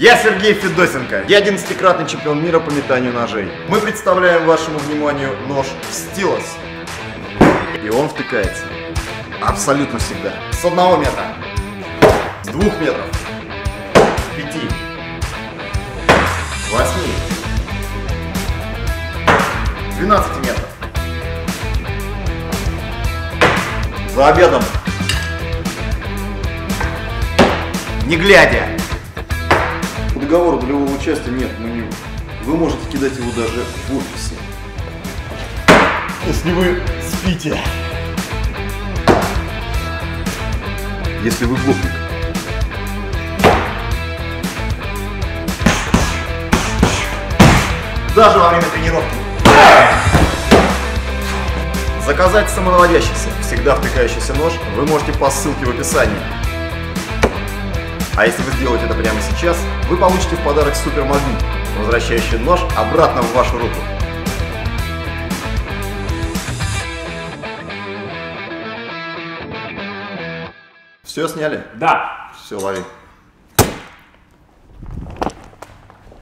Я Сергей Федосенко, я 11-кратный чемпион мира по метанию ножей. Мы представляем вашему вниманию нож Стилос. И он втыкается абсолютно всегда. С одного метра, с двух метров, пяти, восьми, 12 метров. За обедом. Не глядя. По договору долевого участия нет, но не вы можете кидать его даже в офисе. Если вы спите. Если вы гопник. Даже во время тренировки. Заказать самонаводящийся, всегда втыкающийся нож вы можете по ссылке в описании. А если вы сделаете это прямо сейчас, вы получите в подарок супермагнит, возвращающий нож обратно в вашу руку. Все сняли? Да. Все, лови.